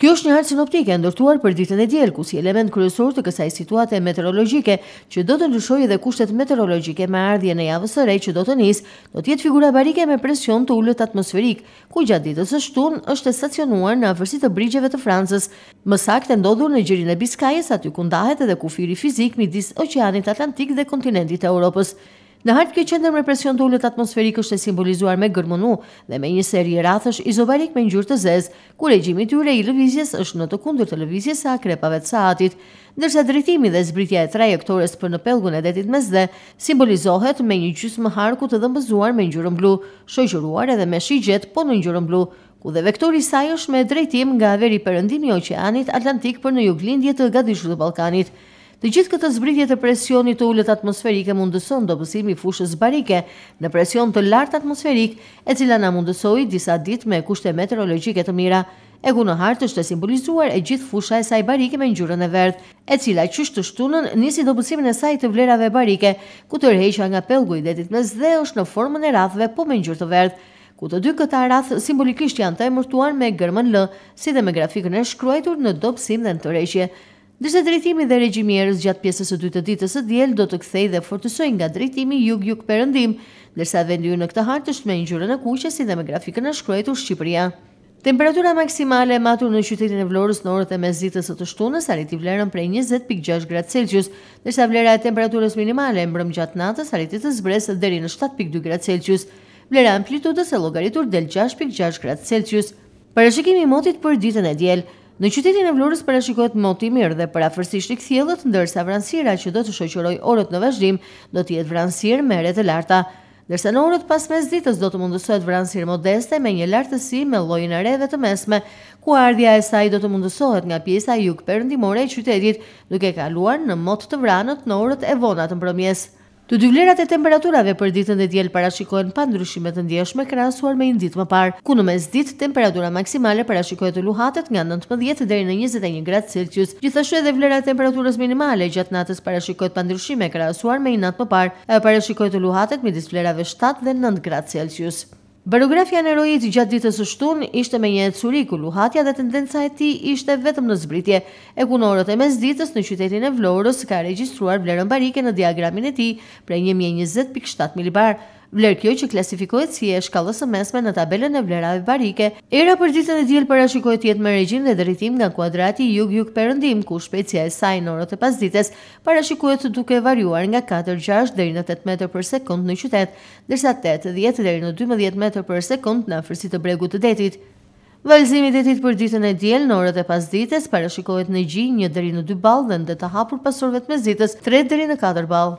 Kjo është një hartë sinoptike e ndërtuar për ditën e diel, ku si element kryesor të kësaj situate meteorologjike, që do të ndryshojë edhe kushtet meteorologjike me ardhjen e javës së re që do të nisë, do të jetë figura barike me presion të ulët atmosferik, ku gjatë ditës së shtunë është e stacionuar në afërsi të brigjeve të Francës, më saktë e ndodhur në Gjirin e Biskajës, aty ku ndahet edhe kufiri fizik midis Oqeanit Atlantik dhe kontinentit të Europës. Në hartë kjo qendër me presion të ulët atmosferik është e simbolizuar me gërmën U dhe me një seri rrathësh izobarikë me ngjyrë të zezë, ku regjimi i tyre i lëvizjes është në të kundërt të lëvizjes së akrepave të saatit, ndërsa drejtimi dhe zbritja e trajektores për në pellgun e Detit Mesdhe simbolizohet me një gjysmëharku të dhëmbëzuar me ngjyrën blu, shoqëruar edhe me shigjetë po në ngjyrën blu, ku dhe vektori i saj është me drejtim nga veriperëndimi i Oqeanit Atlantik për në juglindje të Gadishullit të Ballkanit. Të gjithë këtë zbritje të presionit të ulët atmosferik e mundëson dobësimi i fushës barike në presion të lartë atmosferik, e cila na mundësoi disa ditë me kushte meteorologjike të mira, e ku në hartë është e simbolizuar e gjithë fusha e saj barike me ngjyrën e verdhë, e cila qysh të shtunën nisi dobësimin e saj të vlerave barike, ku tërheqja nga pellgu i Detit Mesdhe është në formën e rrathëve po me ngjyrë të verdhë, ku të dy këta rrathë simbolikisht janë të emërtuar me gërmën L, si dhe me grafikën e shkruajtur në dobësim dhe në tërheqje. Ndërsa drejtimi dhe regjimi i erës gjatë pjesës së dytë të ditës së diel do të kthejë dhe fortësojë nga drejtimi jug-jugperëndim, ndërsa vendi ynë në këtë hartë është me ngjyrën e kuqe si dhe me grafikën e shkruajtur Shqipëria. Temperatura maksimale e matur në qytetin e Vlorës në orët e mesditës së të shtunës arriti vlerën prej njëzet pikë gjashtë gradë celcius, ndërsa vlera e temperaturës minimale e mbrëmë gjatë natës arriti të zbresë deri në shtatë pikë dy gradë celcius. Vlera e amplitudës e llogaritur del gjashtë pikë gjashtë gradë celcius. Parashikimi i motit për ditën e diel. Në qytetin e Vlorës parashikohet mot i mirë dhe përafërsisht i kthjellët, ndërsa vranësira që do të shoqërojë orët në vazhdim do të jetë vranësirë me re të larta. Ndërsa në orët pas mesditës do të mundësohet vranësirë modeste me një lartësi me llojin e reve të mesme, ku ardhja e saj do të mundësohet nga pjesa jugperëndimore e qytetit, duke kaluar në mot të vranët në orët e vona të mbrëmjes. Të dy vlerat e temperaturave për ditën e diel parashikohen pa ndryshime të ndjeshme krahasuar me një ditë më parë, ku në mesditë temperatura maksimale parashikohet të luhatet nga nëntëmbëdhjetë deri në njëzet e një gradë Celsius. Gjithashtu edhe vlera e temperaturës minimale gjatë natës parashikohet pa ndryshime krahasuar me një natë më parë, ajo parashikohet të luhatet midis vlerave shtatë dhe nëntë gradë Celsius. Barografi aneroid gjatë ditës së shtunë ishte me një ecuri ku luhatja dhe tendenca e tij ishte vetëm në zbritje, e ku në orët e mesditës në qytetin e Vlorës ka regjistruar vlerën barike në diagramin e tij prej një mijë e njëzet pikë shtatë milibar, vlerë kjo që klasifikohet si e shkallës së mesme në tabelën e vlerave barike. Era për ditën e diel parashikohet të jetë me regjim dhe drejtim nga kuadrati jug-jugperëndim, ku shpejtësia e saj në orët e pasdites parashikohet duke variuar nga katër gjashtë deri në tetë metër për sekond në qytet, ndërsa tetë, dhjetë deri në dymbëdhjetë metër për sekondë në afërsi të bregut të detit. Valëzimi i detit për ditën e diel në orët e pasdites parashikohet në gji një deri në dy ballë dhe në det të hapur pas orëve të mesditës tre deri në katër ballë.